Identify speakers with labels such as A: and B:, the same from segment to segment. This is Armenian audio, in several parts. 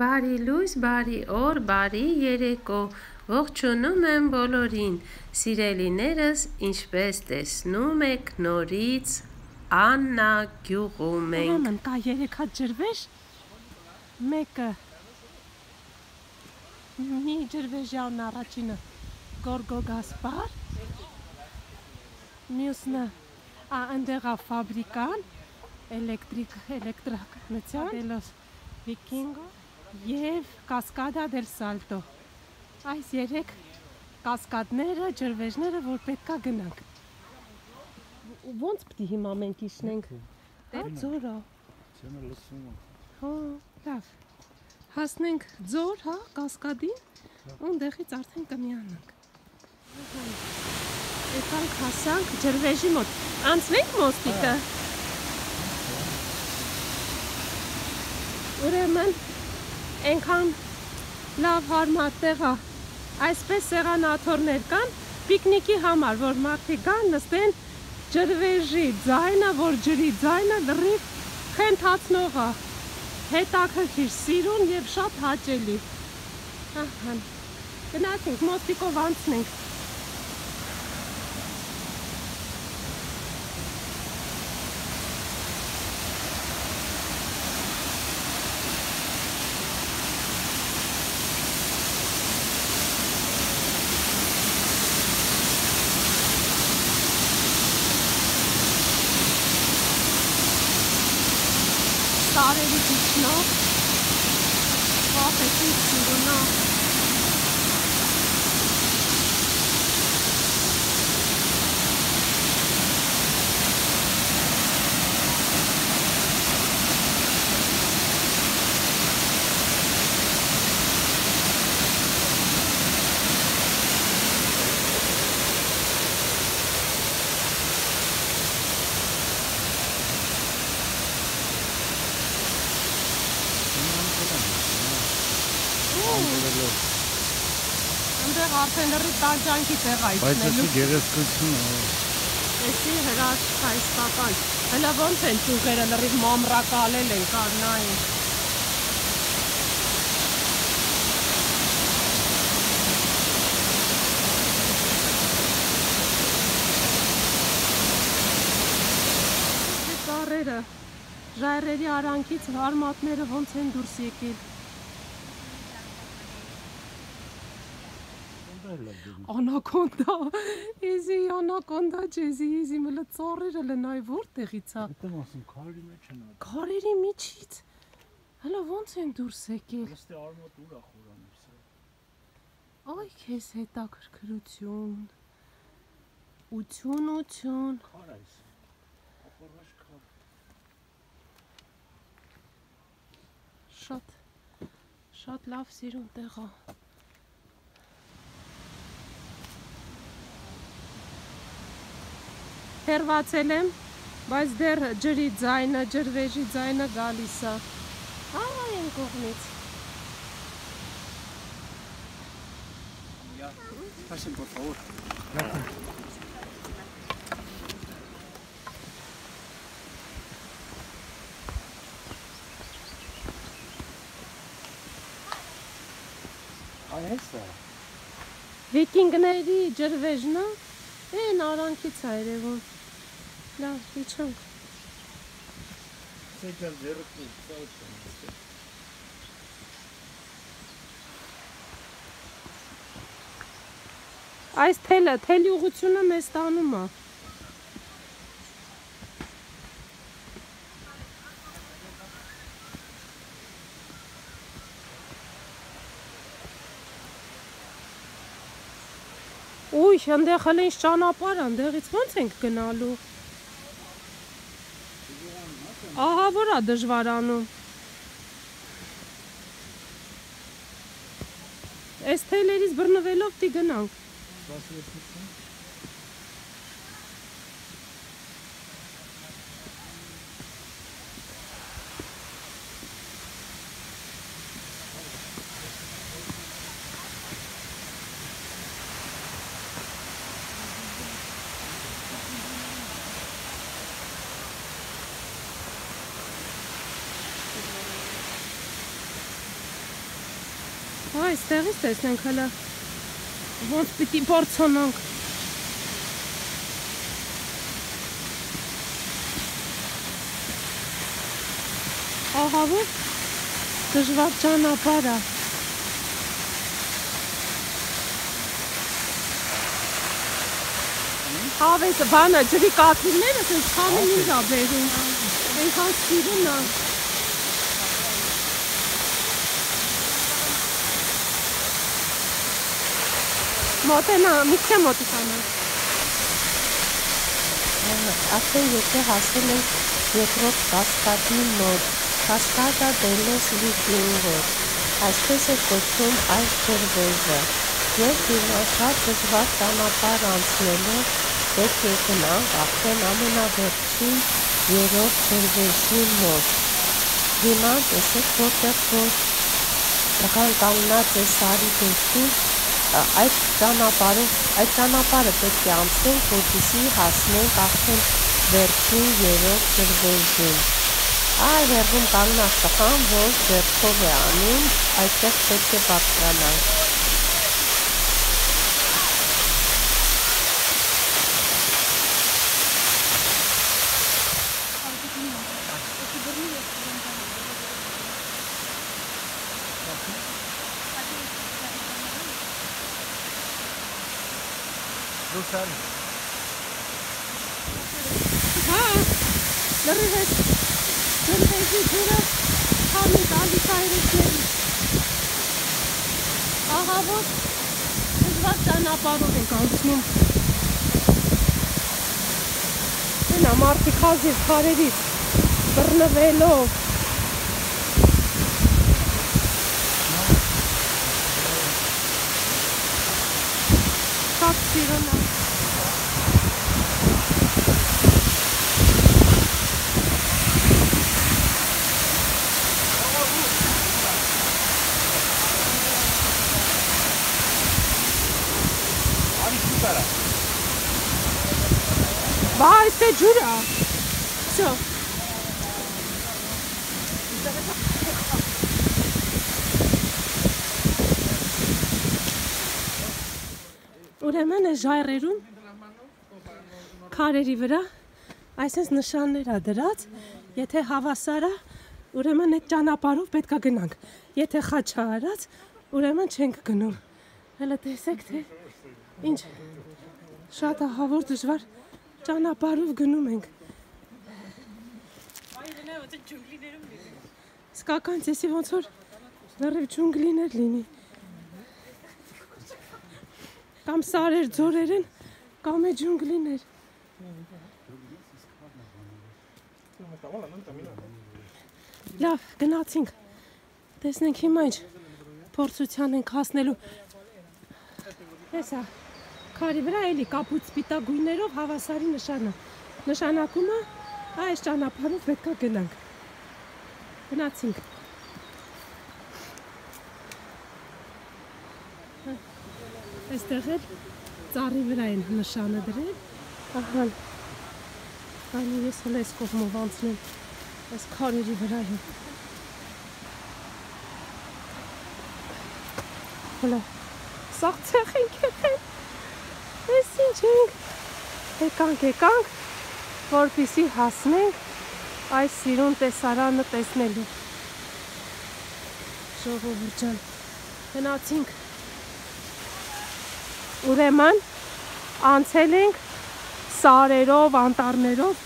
A: Բարի լույս, բարի օր, բարի երեկո, ողջունում եմ բոլորին, սիրելիներս, ինչպես տեսնում եք, նորից Աննա գյուղում ենք։
B: Ուրեմն կա 3 հատ ջրվեժ։ Մեկը մի ջրվեժյան առաջինը Գորգո Գասպար։ Մյուսը ա ընդեղա ֆաբրիկան էլեկտրիկ էլեկտրականության Delos Vikingo եւ Կասկադա դել Սալտո։ Այս երեք կասկադները, ջրվեժները, որ պետքա գնանք։ Ոնց պիտի հիմա մենք իջնենք։ Դե ձորա։
C: Չեմ լսում։
B: Հա, լավ։ Հասնենք ձոր, հա, կասկադին։ Ունդեղից արդեն կմիանանք։ Եկանք հասանք ջրվեժի մոտ։ Անցնենք մոստիկը։ Ուրեմն այնքան լավ հարմար տեղ է։ Այսպես սեղանաթորներ կան պիկնիկի համար, որ մարդիկ գան նստեն ջրվեժի ձայնը, որ ջրի ձայնը լրիվ խենթացնող է։ Հետաքրքիր, սիրուն եւ շատ հաճելի։ Ահա։ Գնացինք մոստիկով անցնենք։ सारे भी खींचना परफेक्टली छूना Այնտեղ արդեն լրի տանջանքի տեղ
C: Բայց
B: այցնելու։
C: էսի գերեզգությունը
B: Էսի հրաշք հայստական։ Հələ ոնց են ճուղերը լրիվ մամրակալել են կաննային։ Ծառերը ժայռերի արանքից հարմատները ոնց են դուրս եկել։ Անակոնդա, իզի անակոնդա ջեզի, իզի մլը ծառերը լնայ որտեղից է։
C: Այդտեղ ասում քարի մեջ են։
B: Քարերի միջից։ Հələ ոնց են դուրս եկել։
C: Ոստե արմոտ ուրա խորանից։
B: Այ քեզ հետաքրքրություն։ Ություն, ություն։
C: Քար այս։ Ապառաշ քար։
B: Շատ շատ լավ սիրուն տեղ է։ Հերվացել եմ, բայց դեռ ջրի ձայնը, ջրվեժի ձայնը գալիս է։ Ահա այն կողմից։
C: Pasen por favor։ Այ հեսա։
B: Վիկինգների ջրվեժն է։ Էն արանքից է երևում։ Լավ, իջանք։
C: Սեջան ձերքի ծայրը։
B: Այս թելը, թելի ուղությունը մեզ տանում է։ Ուй, այնտեղ ինչ ճանապարհ այնտեղից ո՞նց ենք գնալու։ Ահա որ է դժվարանում։ Այս թելերից բռնվելով դի գնանք։
C: Սպասեցություն։
B: Հա, այստեղից տեսնենք հələ ոնց պիտի փորձոնանք։ Ահա որ դժվար ճանապարհ է։ Հավես բանը ջրի կաթիլները քամին ինձ ա բերում։ Այնքան սիրուն է։ Մոտենա, միքե մոտիկանա։
A: Արդեն եթե հասել ենք երկրորդ կասկադի մոտ, Կասկադա դելոս վիկինգոս, այսպես է կոչվում այս ջրվեժը, և հիմա շատ դժվար ճանապարհ անցնելով պետք է գնանք արդեն ամենավերջին երրորդ ջրվեժի մոտ։ Հիմա տեսեք որտեղ որ տղան կանգնած է սարի դեպքին, այդ ճանապարհով, այդ ճանապարհը պետք է անցնենք, որպեսզի հասնենք արդեն վերջին երրորդ ջրվեժին։ Այ հեռվում կանգնած տղան, որ ձեռքով է անում, այդտեղ պետք է բարձրանանք։
C: Ռուսան։
B: Հա, լրիվ ջրվեժի ջուրը քամի տալիս այրեցների։ Ահա որ դժվար ճանապարհով ենք անցնում։ Հենա մարդիկ հազիվ քարերից բռնվելով Շատ սիրուն է։ Բա այստե ջուր է։ Всё։ Ուրեմն է ժայռերում քարերի վրա այսպես նշաններ ա դրած, եթե հավասար է, ուրեմն այդ ճանապարհով պետքա գնանք։ Եթե խաչա արած, ուրեմն չենք գնում։ Հələ տեսեք թե ինչ շատ ահավոր դժվար ճանապարհով գնում ենք։ Սկական ցեսի ոնց որ լրիվ ջունգլիներ լինի։ Կամ սարեր ձորեր են, կամ է ջունգլիներ։ Լավ, գնացինք։ Տեսնենք հիմա ինչ փորձության ենք հասնելու։ Հեսա քարի վրա էլի կապույտ սպիտակ գույներով հավասարի նշանը։ Նշանակումը այս ճանապարհով պետքա գնանք։ Գնացինք։ Այստեղ էլ ծառի վրա են նշանը դրել։ Ահա։ Անի ես հենց այս կողմով անցնեմ։ Այս քարերի վրա եմ։ Հələ սաղ ցեղ ենք եղել։ Ենք։ Եկանք, եկանք, որպեսի հասնենք այս սիրուն տեսարանը տեսնելու։ Ժողովուրդ ջան, գնացինք։ Ուրեմն անցել ենք սարերով, անտառներով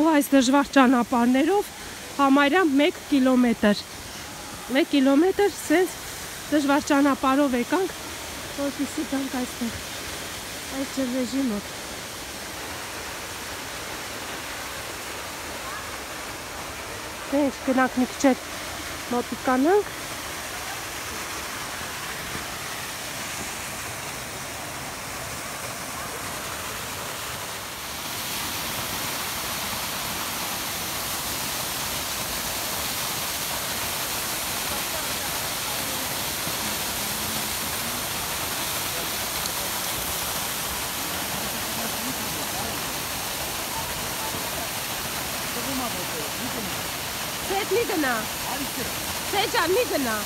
B: ու այս դժվար ճանապարհներով համարյա 1 կիլոմետր։ 1 կիլոմետր սենց դժվար ճանապարհով եկանք, որպեսզի գանք այստեղ այս ջրվեժի մոտ։ Դե գնանք մի քիչ էլ մոտիկանանք։ Սետ մի գնա։ Սեջան մի գնա։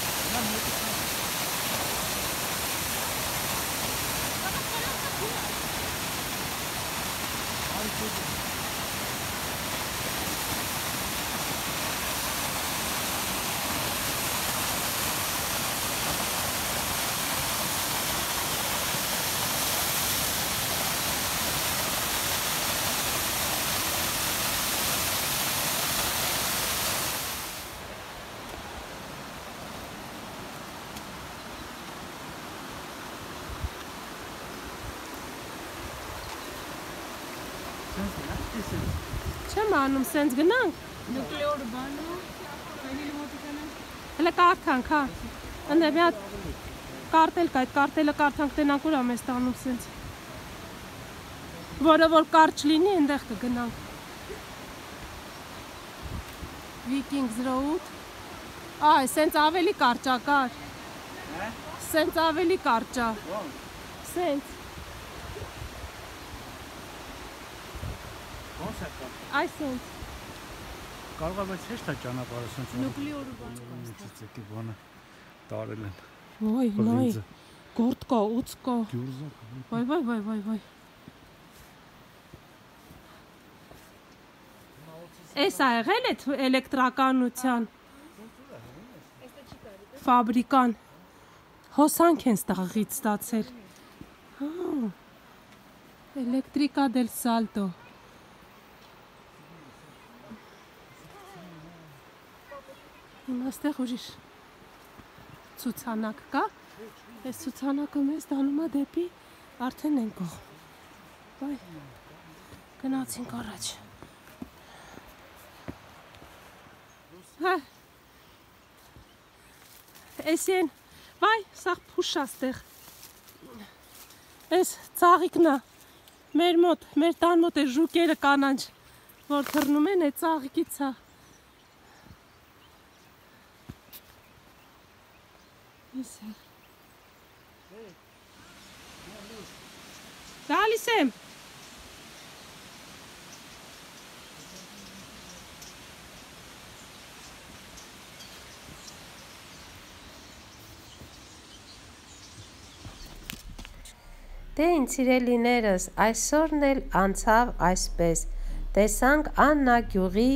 B: Չեմ անում, սենց գնանք։
D: Նուկլեոր բանո, այլ մոտիկանը։
B: Հələ կարդանք, հա։ Ընդ մի հատ կարտել կա, այդ կարտելը կարդանք տենանք ուրա մեզ տանում սենց։ Որը որ կարճ լինի, այնտեղ կգնանք։ Viking 08 Այ, սենց ավելի կարճակար։
C: Հա։
B: Սենց ավելի կարճա։
C: Ո՞նց։
B: Սենց,
C: Ո՞նց է կա։
B: այ սենց։
E: Կարող է բայց հեշտ է ճանապարհը սենց
D: Նուկլեոր բանո։
E: Ցիկի բանը տարել են։
B: Ոյ, նայ, գորտ կա, ուց կա։
E: գյուրզը։
B: Վայ, վայ, վայ, վայ, վայ։ Էս ա եղել է էլեկտրականության ֆաբրիկան։ Հոսանք են ստաղից ստացել։ Հա։ Էլեկտրիկա դել Սալտո։ Հիմա ստեղ ուրիշ ցուցանակ կա։ Այս ցուցանակը մեզ տանում է դեպի արդեն են կողմ։ Վայ։ Գնացինք առաջ։ Հա։ Էսեն, վայ, սա փուշա ստեղ։ Էս ծաղիկնա։ Մեր մոտ, մեր տան մոտ է ժուկերը կանանչ, որ թռնում են, այդ ծաղիկից է։ Էս է։ Գալիս եմ։
A: Դե ինձ սիրելիներս, այսօրն էլ անցավ այսպես։ Տեսանք Աննա գյուղի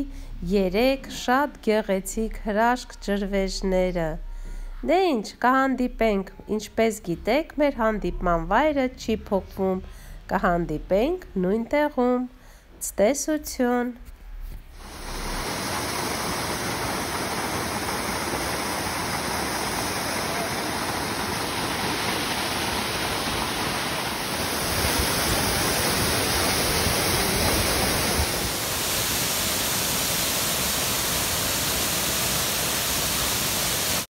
A: 3 շատ գեղեցիկ հրաշք ջրվեժները։ Դե ինչ, կհանդիպենք, ինչպես գիտեք, մեր հանդիպման վայրը չի փոխվում։ Կհանդիպենք նույն տեղում։ Ցտեսություն։